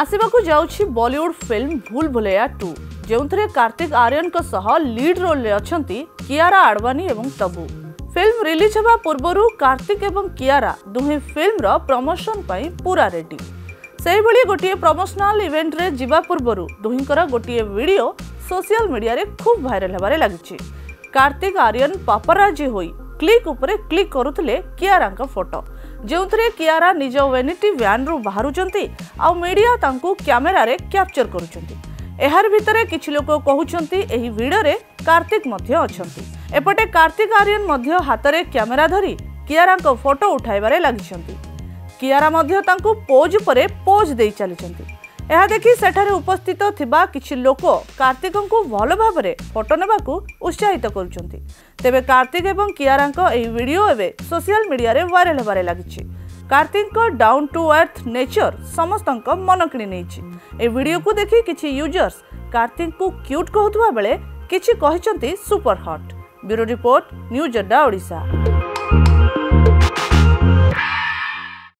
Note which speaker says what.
Speaker 1: ଆସିବାକୁ ଯାଉଛି ବଲିଉଡ ଫିଲ୍ମ ଭୁଲ ଭୁଲେୟା ଟୁ ଯେଉଁଥିରେ କାର୍ତ୍ତିକ ଆର୍ଯ୍ୟନଙ୍କ ସହ ଲିଡ୍ ରୋଲ୍ରେ ଅଛନ୍ତି କିଆରା ଆଡ଼ବାନୀ ଏବଂ ତବୁ ଫିଲ୍ମ ରିଲିଜ୍ ହେବା ପୂର୍ବରୁ କାର୍ତ୍ତିକ ଏବଂ କିଆରା ଦୁହେଁ ଫିଲ୍ମର ପ୍ରମୋସନ୍ ପାଇଁ ପୁରା ରେଡି ସେହିଭଳି ଗୋଟିଏ ପ୍ରମୋସନାଲ ଇଭେଣ୍ଟରେ ଯିବା ପୂର୍ବରୁ ଦୁହିଁଙ୍କର ଗୋଟିଏ ଭିଡ଼ିଓ ସୋସିଆଲ ମିଡ଼ିଆରେ ଖୁବ୍ ଭାଇରାଲ ହେବାରେ ଲାଗିଛି କାର୍ତ୍ତିକ ଆର୍ଯ୍ୟନ ପାପରାଜି ହୋଇ କ୍ଲିକ୍ ଉପରେ କ୍ଲିକ୍ କରୁଥିଲେ କିଆରାଙ୍କ ଫଟୋ ଯେଉଁଥିରେ କିଆରା ନିଜ ୱେନିଟି ଭ୍ୟାନ୍ରୁ ବାହାରୁଛନ୍ତି ଆଉ ମିଡିଆ ତାଙ୍କୁ କ୍ୟାମେରାରେ କ୍ୟାପ୍ଚର କରୁଛନ୍ତି ଏହାର ଭିତରେ କିଛି ଲୋକ କହୁଛନ୍ତି ଏହି ଭିଡ଼ରେ କାର୍ତ୍ତିକ ମଧ୍ୟ ଅଛନ୍ତି ଏପଟେ କାର୍ତ୍ତିକ ଆର୍ୟନ ମଧ୍ୟ ହାତରେ କ୍ୟାମେରା ଧରି କିଆରାଙ୍କ ଫଟୋ ଉଠାଇବାରେ ଲାଗିଛନ୍ତି କିଆରା ମଧ୍ୟ ତାଙ୍କୁ ପୋଜ୍ ଉପରେ ପୋଜ୍ ଦେଇ ଚାଲିଛନ୍ତି এহা দেখি সেঠারে উপস্থিত থিবা কিচি লোক কার্তিকক কো ভাল ভাবে ফটোনাবা কো উৎসাহিত করচନ୍ତି তেবে কার্তিক এবং কিয়ারাংকো এই ভিডিও এবে সোশ্যাল মিডিয়া রে ভাইরাল হবারে লাগিছি কার্তিকক ডাউন টু আর্থ নেচার সমস্তଙ୍କ মনকিনি নেছি এই ভিডিও কো দেখি কিচি ইউজারস কার্তিকক কিউট কহতবা বলে কিচি কইচন্তি super hot bureau report news Zonda Odisha